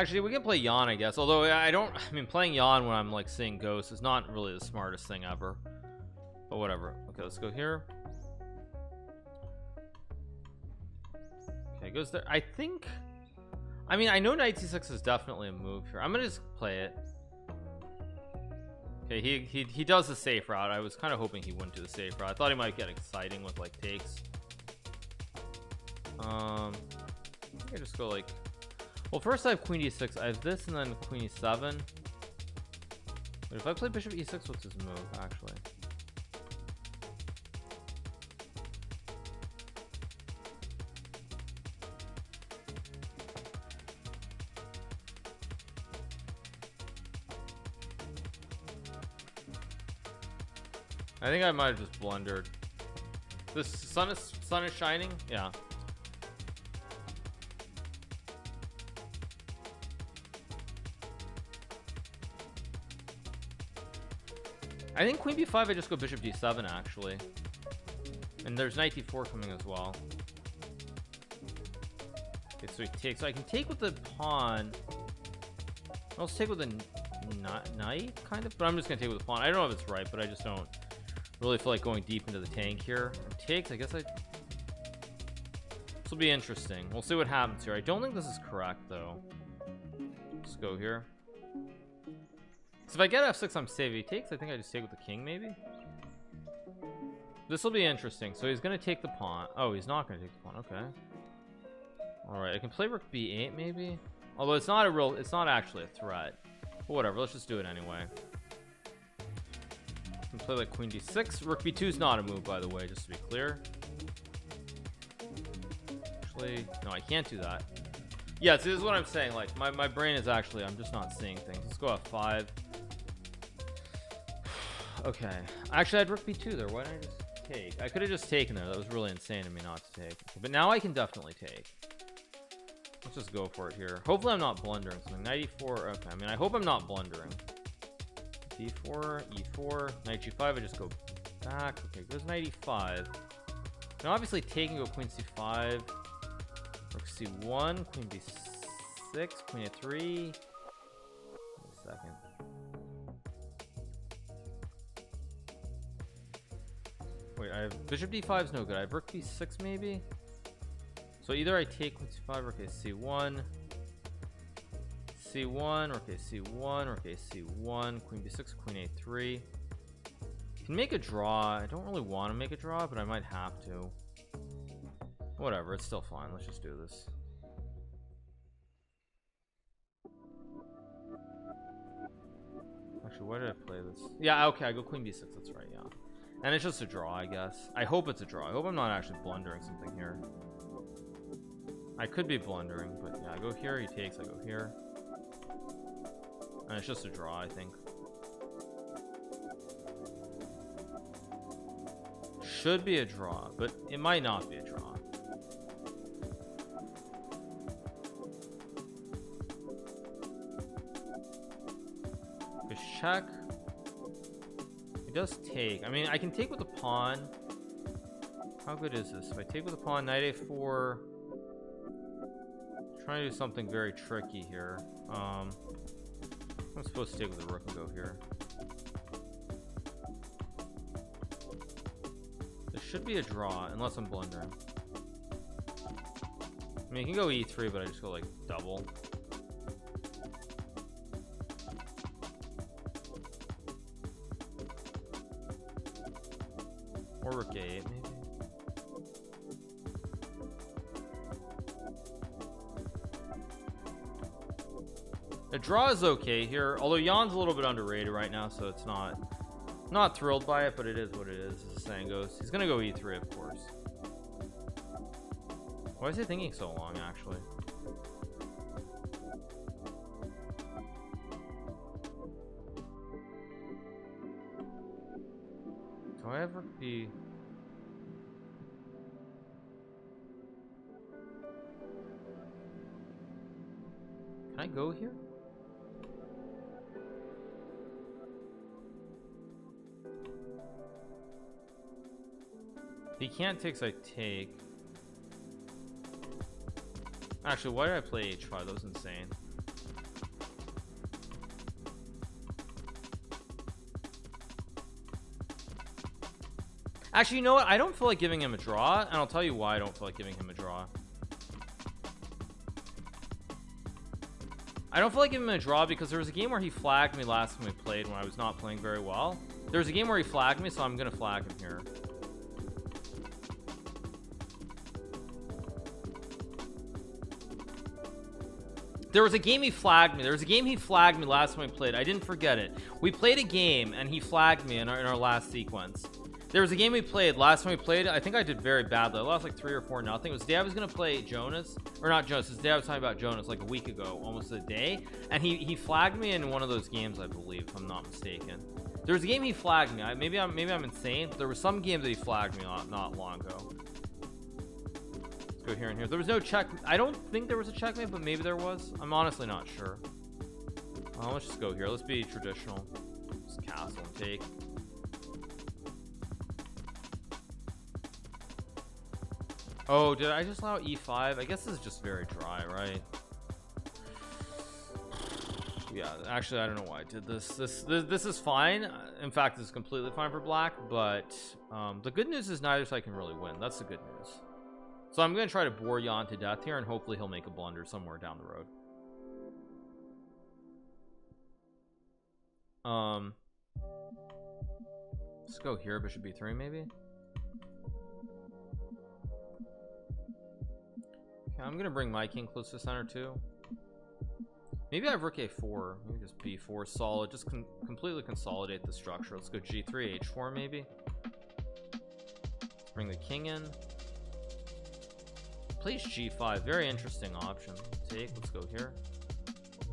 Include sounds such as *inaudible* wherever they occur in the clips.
Actually, we can play Jan, I guess. Although I don't. I mean, playing Jan when I'm like seeing ghosts is not really the smartest thing ever. But whatever. Okay, let's go here. Okay, goes there. I think. I mean, I know knight c6 is definitely a move here. I'm gonna just play it. Okay, he he he does the safe route. I was kind of hoping he wouldn't do the safe route. I thought he might get exciting with like takes. Um, I just go like well, first I have queen e6. I have this and then queen e7. But if I play bishop e6, what's his move, actually? I think I might have just blundered. The sun is sun is shining? Yeah. I think queen b5 I just go bishop d7 actually. And there's knight d4 coming as well. Okay so he takes so I can take with the pawn. I'll take with the knight kind of but I'm just gonna take with the pawn. I don't know if it's right but I just don't really feel like going deep into the tank here. Takes I guess I this will be interesting. We'll see what happens here. I don't think this is correct though. Let's go here so if I get f6 I'm safe he takes I think I just take with the king maybe? This will be interesting. So he's gonna take the pawn. Oh he's not gonna take the pawn. Okay. All right I can play rook b8 maybe? Although it's not a real it's not actually a threat. But whatever let's just do it anyway. I can play like queen d6 rook b2 is not a move by the way just to be clear. Actually no I can't do that. Yeah this is what I'm saying. Like my, my brain is actually I'm just not seeing things. Let's go f5 okay. Actually I'd rook b2 there. Why didn't I just take? I could have just taken there. That was really insane of me not to take. But now I can definitely take. Let's just go for it here. Hopefully I'm not blundering something. g4 okay. I mean I hope I'm not blundering. D4 e4 knight g5 I just go back. Okay goes g5 now obviously taking go queen c5 rook c1 queen b6 queen a3 second I have bishop d5 is no good. I have rook b6 maybe. So either I take queen c5, rook a c1, c1, rook a c1, rook a c1, queen b6, queen a3. Can make a draw. I don't really want to make a draw, but I might have to. Whatever, it's still fine. Let's just do this. Actually, why did I play this? Yeah, okay, I go queen b6. That's right. Yeah. And it's just a draw, I guess. I hope it's a draw. I hope I'm not actually blundering something here. I could be blundering, but yeah, I go here, he takes, I go here. And it's just a draw, I think. Should be a draw, but it might not be a draw. check does take. I mean, I can take with the pawn. How good is this? If I take with the pawn, knight a4. Trying to do something very tricky here. Um, I'm supposed to take with the rook and go here. This should be a draw, unless I'm blundering. I mean, you can go e3, but I just go like double. Maybe. The draw is okay here, although Jan's a little bit underrated right now, so it's not not thrilled by it, but it is what it is, as the saying goes. He's gonna go e3, of course. Why is he thinking so long, actually? Do I ever be... go here? He can't take, so I take. Actually, why did I play H5? That was insane. Actually, you know what? I don't feel like giving him a draw, and I'll tell you why I don't feel like giving him a draw. I don't feel like giving him a draw because there was a game where he flagged me last time we played when I was not playing very well. There was a game where he flagged me, so I'm gonna flag him here. There was a game he flagged me. There was a game he flagged me last time we played. I didn't forget it. We played a game and he flagged me in our, in our last sequence. There was a game we played last time we played. I think I did very badly. I lost like three or four nothing. It was the day I was gonna play Jonas or not Jonas. It was the day I was talking about Jonas like a week ago, almost a day. And he he flagged me in one of those games, I believe, if I'm not mistaken. There was a game he flagged me. I, maybe I'm maybe I'm insane, but there was some game that he flagged me not not long ago. Let's go here and here. There was no check. I don't think there was a checkmate, but maybe there was. I'm honestly not sure. Uh, let's just go here. Let's be traditional. Just castle and take. Oh, did I just allow e5? I guess this is just very dry, right? Yeah, actually, I don't know why I did this. This this, this is fine. In fact, this is completely fine for black, but um, the good news is neither side can really win. That's the good news. So I'm going to try to bore Jan to death here, and hopefully he'll make a blunder somewhere down the road. Um, let's go here, bishop b3 maybe. I'm gonna bring my king close to center too. Maybe I have rook a4. Maybe just b4 solid. Just con completely consolidate the structure. Let's go g3, h4 maybe. Bring the king in. Plays g5. Very interesting option. Take. Let's go here.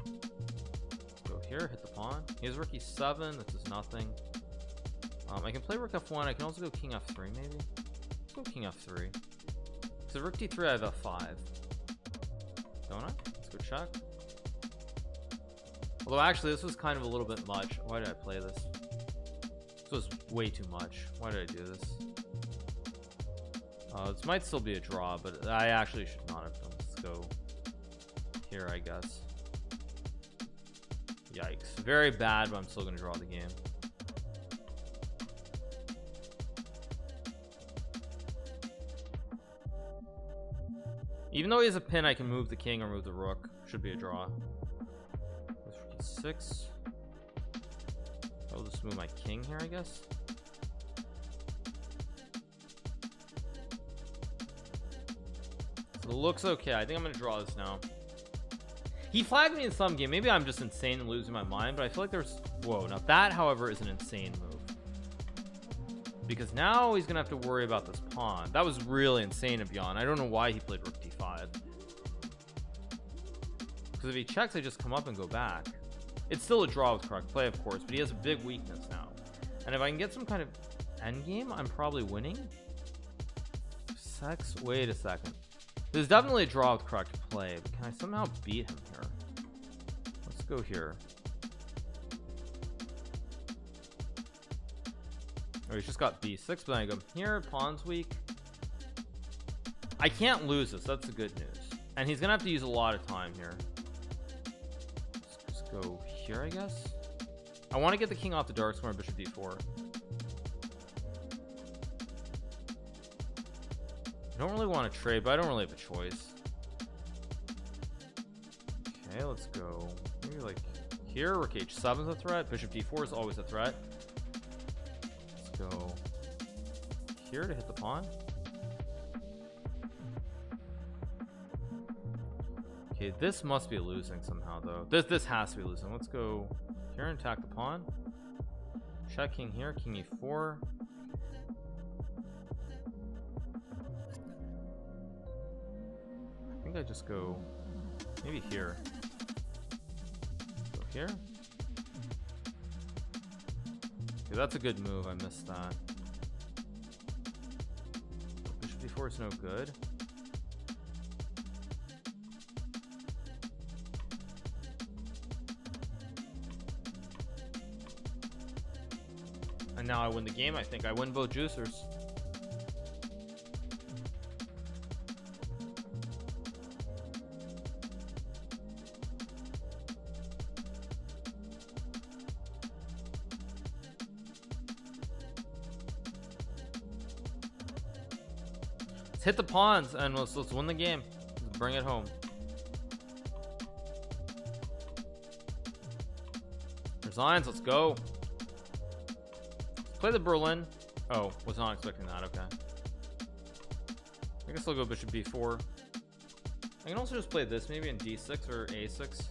Let's go here. Hit the pawn. He has rook e7. This is nothing. Um, I can play rook f1. I can also go king f3 maybe. Let's go king f3. So rook d3, I have f5. I? Let's go check. Although actually, this was kind of a little bit much. Why did I play this? This was way too much. Why did I do this? Uh, this might still be a draw, but I actually should not have done. Let's go here, I guess. Yikes. Very bad, but I'm still going to draw the game. Even though he has a pin, I can move the king or move the rook. Should be a draw. Six. I'll just move my king here, I guess. It looks okay. I think I'm gonna draw this now. He flagged me in some game. Maybe I'm just insane and losing my mind, but I feel like there's whoa. Now that, however, is an insane move because now he's gonna have to worry about this pawn. That was really insane of Jan. I don't know why he played rook Because if he checks, I just come up and go back. It's still a draw with correct play, of course, but he has a big weakness now. And if I can get some kind of endgame, I'm probably winning. Sex. Wait a second. There's definitely a draw with correct play, but can I somehow beat him here? Let's go here. Oh, he's just got b6, but then I go here, pawn's weak. I can't lose this, that's the good news. And he's gonna have to use a lot of time here. Go here, I guess. I want to get the king off the dark square, bishop d4. I don't really want to trade, but I don't really have a choice. Okay, let's go. Maybe like here, rook h7 is a threat. Bishop d4 is always a threat. Let's go here to hit the pawn. Okay, this must be losing somehow though. This this has to be losing. Let's go here and attack the pawn. Check king here, king e4. I think I just go maybe here. Go here. Okay, that's a good move. I missed that. Bishop d4 is no good. And now I win the game. I think I win both juicers. Let's hit the pawns and let's let's win the game. Let's bring it home. There's lions. Let's go. Play the Berlin. Oh, was not expecting that. Okay. I guess I'll go bishop b4. I can also just play this maybe in d6 or a6.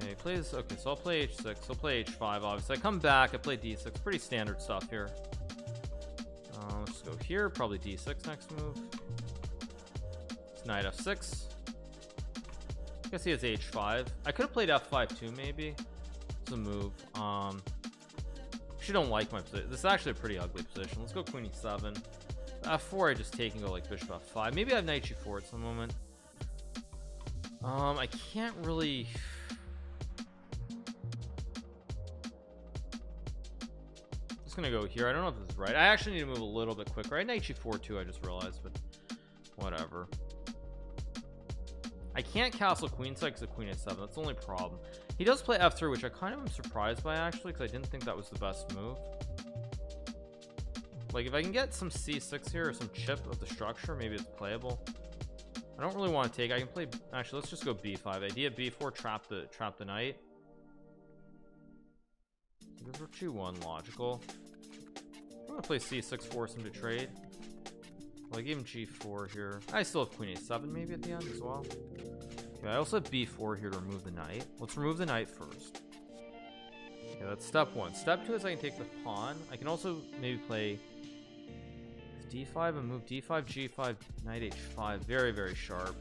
Okay, play this. Okay, so I'll play h6. I'll play h5. Obviously, I come back. I play d6. Pretty standard stuff here. Uh, let's go here. Probably d6 next move. It's knight f6. I guess he has h5. I could have played f5 too, maybe. It's a move. Um, actually don't like my position. This is actually a pretty ugly position. Let's go queen e7. f4, I just take and go like bishop f5. Maybe I have knight g4 at some moment. Um, I can't really. *sighs* Just gonna go here. I don't know if this is right. I actually need to move a little bit quicker. I knight g4 too. I just realized, but whatever. I can't castle queen side because of queen a7. That's the only problem. He does play f3, which I kind of am surprised by actually, because I didn't think that was the best move. Like if I can get some c6 here or some chip of the structure, maybe it's playable. I don't really want to take. I can play. Actually, let's just go b5. Idea b4 trap the trap the knight. Because we're 2-1 logical. I'm gonna play c6 force him to trade. Gave him g4 here. I still have queen a7 maybe at the end as well. Okay, I also have b4 here to remove the knight. Let's remove the knight first. Okay, that's step one. Step two is I can take the pawn. I can also maybe play d5 and move d5, g5, knight h5. Very, very sharp.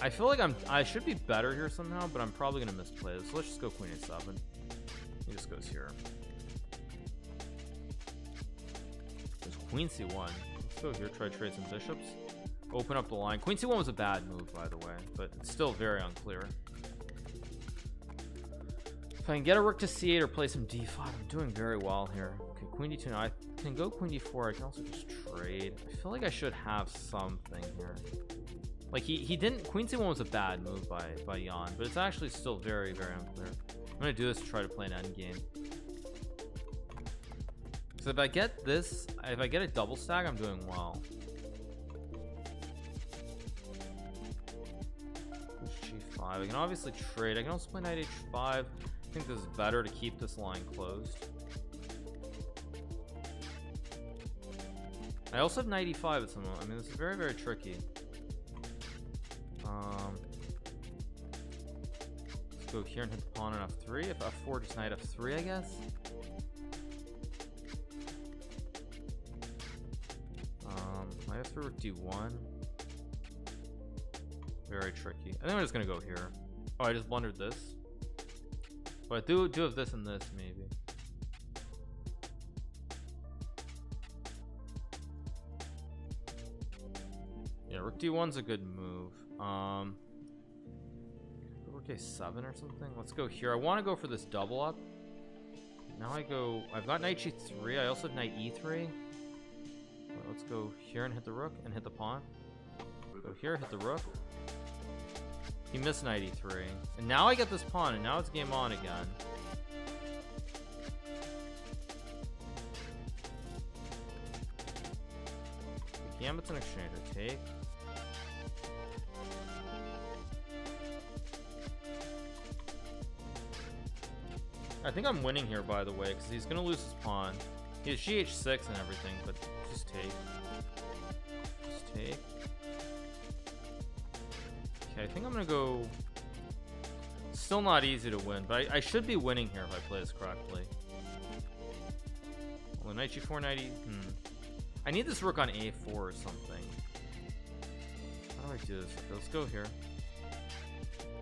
I feel like I'm I should be better here somehow, but I'm probably gonna misplay this. So let's just go queen a7. He just goes here. Queen c1. Let's go here, try to trade some bishops. Open up the line. Queen c1 was a bad move, by the way, but it's still very unclear. If I can get a rook to c8 or play some d5, I'm doing very well here. Okay, queen d2. Now I can go queen d4. I can also just trade. I feel like I should have something here. Like he he didn't. Queen c1 was a bad move by by Jan, but it's actually still very very unclear. I'm gonna do this to try to play an endgame. So if I get this, if I get a double stack, I'm doing well. G5. I can obviously trade. I can also play knight h5 I think this is better to keep this line closed. I also have g5 at some moment. I mean, this is very, very tricky. Um, let's go here and hit the pawn on f3. If f4, just knight f3, I guess. F3 d1. Very tricky. I think I'm just gonna go here. Oh, I just blundered this. But do do of this and this maybe. Yeah, rook d1's a good move. Um, rook a7 or something. Let's go here. I want to go for this double up. Now I go. I've got knight g3. I also have knight e3. Well, let's go here and hit the rook and hit the pawn. Go here, hit the rook. He missed g3. And now I get this pawn, and now it's game on again. Gambit's an exchange. Take. I think I'm winning here, by the way, because he's going to lose his pawn. Has GH6 and everything, but just take. Just take. Okay, I think I'm gonna go... Still not easy to win, but I, I should be winning here if I play this correctly. Well, knight g4, knight e... Hmm. I need this rook on a4 or something. How do I do this? Let's go here.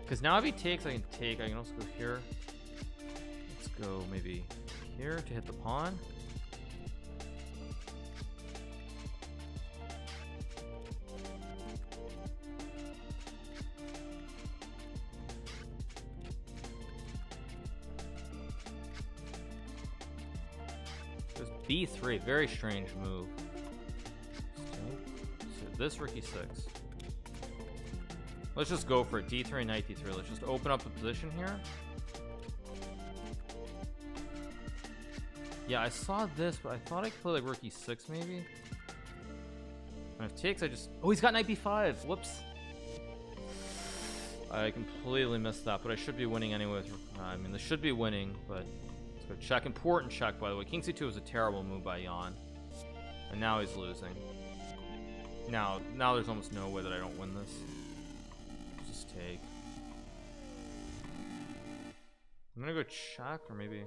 Because now if he takes, I can take. I can also go here. Let's go maybe here to hit the pawn. B3, very strange move. So this rook e6. Let's just go for it. D3, knight D3. Let's just open up the position here. Yeah, I saw this, but I thought I could play like rook e6 maybe. And if takes, I just... Oh, he's got knight b5. Whoops. I completely missed that, but I should be winning anyway. I mean, this should be winning, but let's go check. Important check, by the way. King c2 was a terrible move by Jan. And now he's losing. Now, now there's almost no way that I don't win this. Just take. I'm gonna go check, or maybe...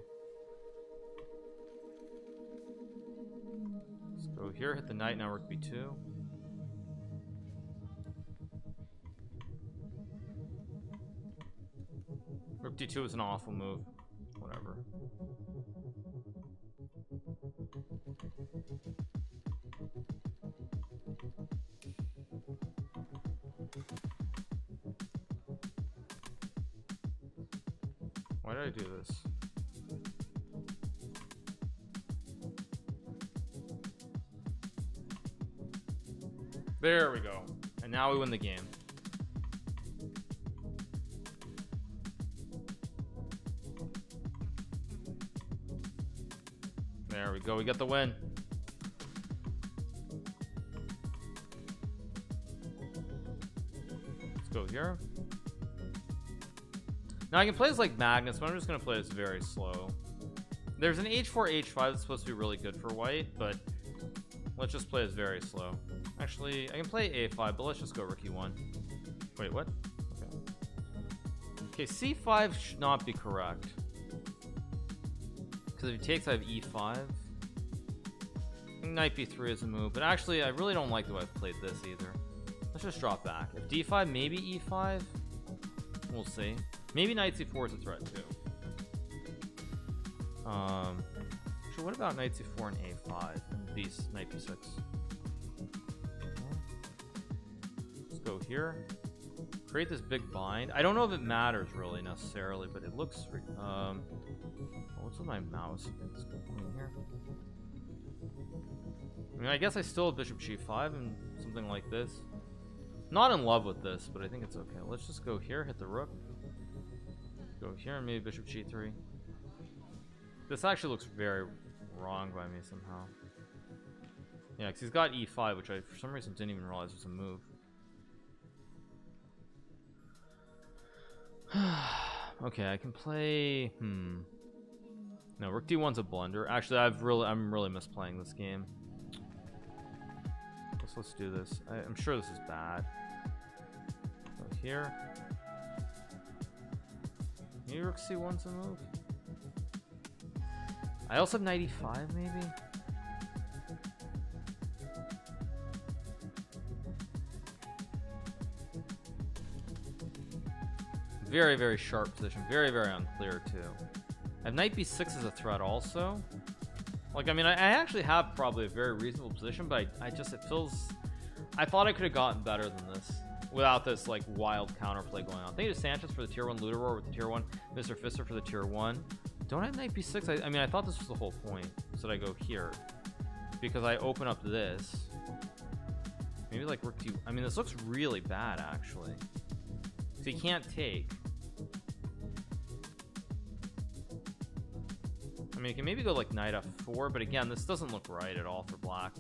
Let's go here, hit the knight, now rook b2. Rook d2 is an awful move. Why did I do this? There we go. And now we win the game. Go. We got the win. Let's go here. Now I can play this like Magnus, but I'm just gonna play this very slow. There's an h4, h5 that's supposed to be really good for white, but let's just play this very slow. Actually, I can play a5, but let's just go rook e1. Wait, what? Okay. okay, c5 should not be correct. Because if he takes, I have e5. Knight b3 is a move, but actually, I really don't like the way I've played this either. Let's just drop back. If d5, maybe e5. We'll see. Maybe knight c4 is a threat too. Um, so what about knight c4 and a5 and these knight b6? Let's go here. Create this big bind. I don't know if it matters really necessarily, but it looks. Um, what's with my mouse? Let's go here. I mean, I guess I still have bishop g5 and something like this. Not in love with this, but I think it's okay. Let's just go here, hit the rook. Go here and maybe bishop g3. This actually looks very wrong by me somehow. Yeah, because he's got e5, which I for some reason didn't even realize was a move. *sighs* okay, I can play. Hmm. No, rook d1's a blunder. Actually, I've really, I'm really misplaying this game. Let's do this. I, I'm sure this is bad. Go here. New York c1's a move. I also have g5, maybe. Very, very sharp position. Very, very unclear, too. I have knight b6 as a threat also. Like, I mean, I, I actually have probably a very reasonable position, but I, I just, it feels... I thought I could have gotten better than this without this, like, wild counterplay going on. Thank you to Sanchez for the tier 1 Ludoror with the tier 1, Mr. Fister for the tier 1. Don't I knight b6? I, I mean, I thought this was the whole point. So I go here. Because I open up this. Maybe, like, rook d... I mean, this looks really bad, actually. So you can't take. Mean, you can maybe go like knight f4, but again, this doesn't look right at all for black.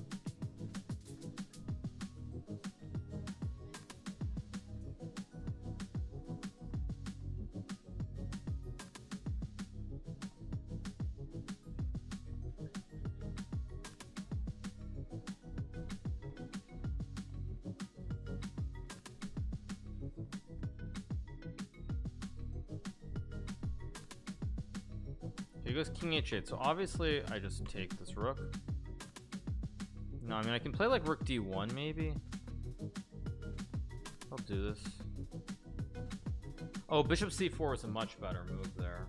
He goes king h8, so obviously I just take this rook. No, I mean I can play like rook d1 maybe. I'll do this. Oh, bishop c4 is a much better move there.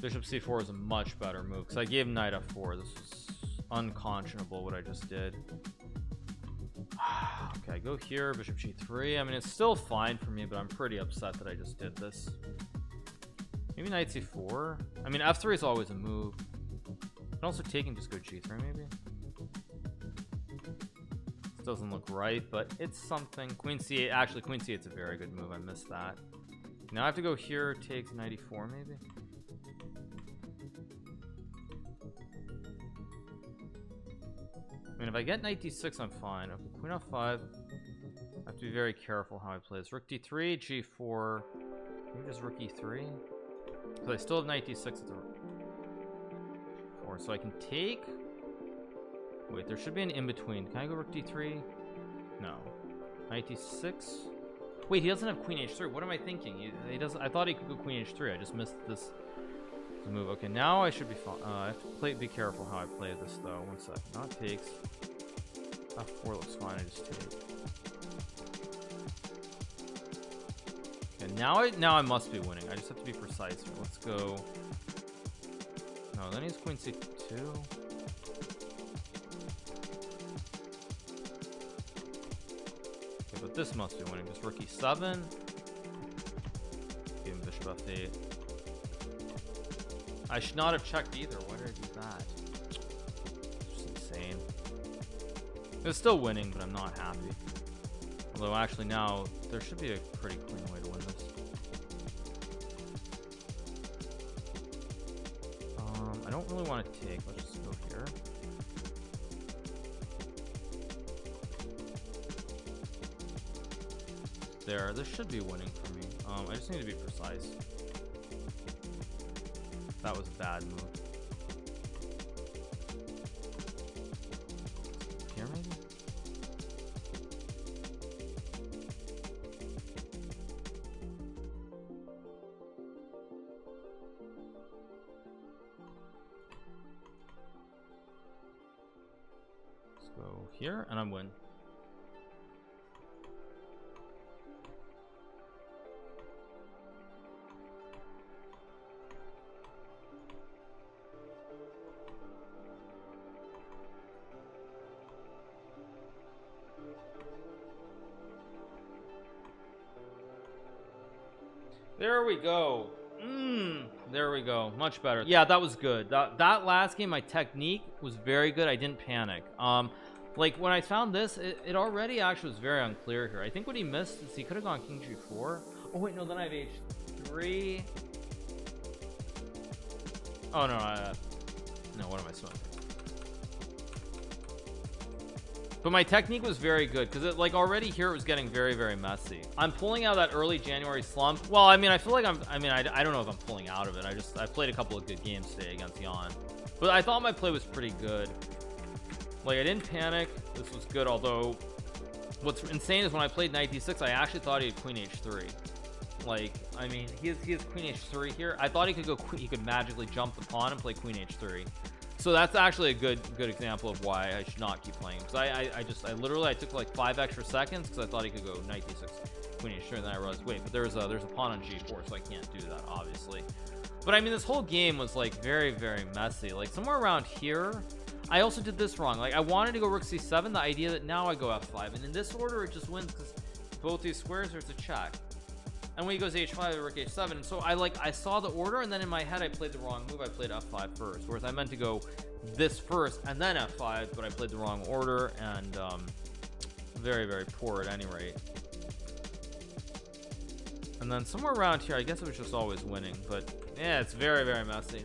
Bishop c4 is a much better move because I gave knight f4. This is unconscionable what I just did. *sighs* okay, I go here, bishop g3. I mean, it's still fine for me, but I'm pretty upset that I just did this. Maybe knight c4. I mean, f3 is always a move. And also take and just go g3 maybe. This doesn't look right, but it's something. Queen c8. Actually, queen c8 is a very good move. I missed that. Now I have to go here, takes knight e4 maybe. I mean, if I get knight d6, I'm fine. Okay, queen f5. I have to be very careful how I play this. Rook d3, g4. Maybe just rook e3. Because I still have knight d6 at the four, so I can take. Wait, there should be an in between. Can I go rook d3? No. Knight d6. Wait, he doesn't have queen h3. What am I thinking? He, he doesn't. I thought he could go queen h3. I just missed this move. Okay, now I should be fine. Uh, I have to play. Be careful how I play this though. One sec. Not takes. F4 looks fine. I just take. Now I now I must be winning. I just have to be precise. Let's go. No, then he's queen c2. Okay, but this must be winning. Just rook e7. Give him bishop f8. I should not have checked either. Why did I do that? It's insane. It's still winning, but I'm not happy. Although actually now there should be a pretty clean way to win this. Don't really want to take. Let's just go here. There, this should be winning for me. Um, I just need to be precise. That was a bad move. Go here, and I'm win. There we go. Mm, there we go. Much better. Yeah, that was good. That that last game, my technique was very good. I didn't panic. Um, like when I found this, it, it already actually was very unclear here. I think what he missed is he could have gone king g4. Oh wait, no, then I have h3. Oh no, uh, no. What am I smoking? But my technique was very good because it like already here it was getting very very messy. I'm pulling out that early January slump. Well, I mean I feel like I'm I mean I, I don't know if I'm pulling out of it. I just I played a couple of good games today against Jan. But I thought my play was pretty good. Like I didn't panic. This was good although what's insane is when I played knight d6 I actually thought he had queen h3. Like I mean he has, he has queen h3 here. I thought he could go he could magically jump the pawn and play queen h3 so that's actually a good good example of why I should not keep playing because I, I, I just I literally I took like five extra seconds because I thought he could go knight d6 queen h3 and then I realized wait but there's a there's a pawn on g4 so I can't do that obviously but I mean this whole game was like very very messy like somewhere around here I also did this wrong. Like I wanted to go rook c7 the idea that now I go f5 and in this order it just wins because both these squares there's a check. And when he goes h5 rook h7 and so I like I saw the order and then in my head I played the wrong move. I played f5 first whereas I meant to go this first and then f5 but I played the wrong order and um, very very poor at any rate. And then somewhere around here I guess it was just always winning but yeah it's very very messy